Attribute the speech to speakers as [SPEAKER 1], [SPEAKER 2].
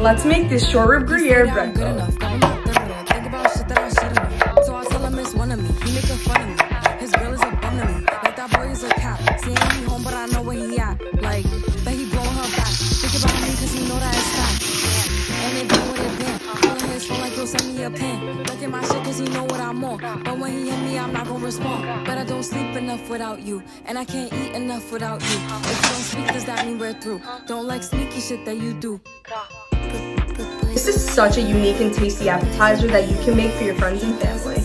[SPEAKER 1] Let's make this short rib gruyere bread
[SPEAKER 2] good enough. Government thorough. Think about shit that I shouldn't have. So I tell him it's one of me. He making fun of me. His girl is a bum to me. Like that boy is a cap. See, ain't he home, but I know where he at. Like, that he blowing her back. Think about me, cause he know that it's fact. And it been what it been. Pulling his phone like he'll send me a pin. Look at my shit cause he know what I'm on. But when he hit me, I'm not gonna respond. But I don't sleep enough without you. And I can't eat enough without you. If you don't speak, does that mean we're through? Don't like sneaky shit that you do.
[SPEAKER 1] This is such a unique and tasty appetizer that you can make for your friends and family.